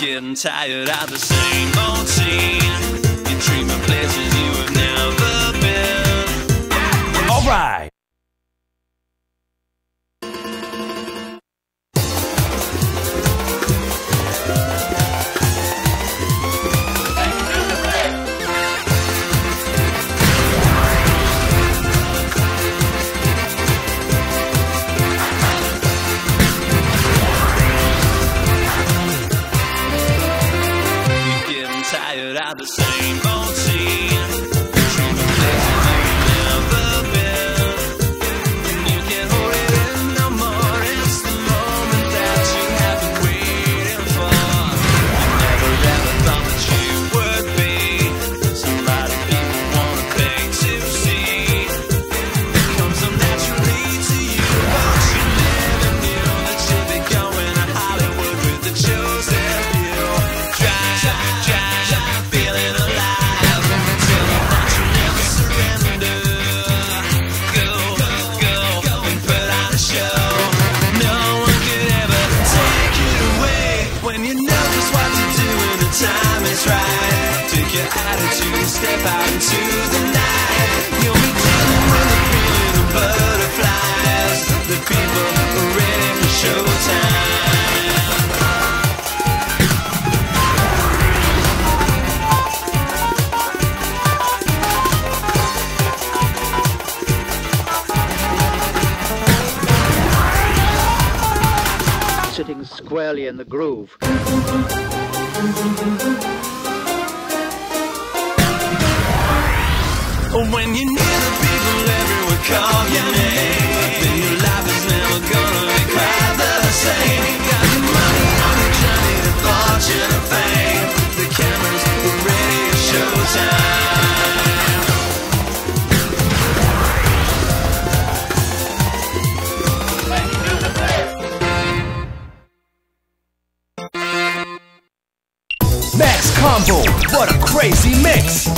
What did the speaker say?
getting tired of the same old scene. Tired of the same. old time is right. Take your attitude step out into the night. You'll be dealing with the feeling of butterflies. The people are ready for showtime. sitting squarely in the groove. When you hear the people everywhere call your name, then your life is never gonna be quite the same. Got your money on the journey to fortune and fame. The cameras are ready showtime. Max Combo, what a crazy mix!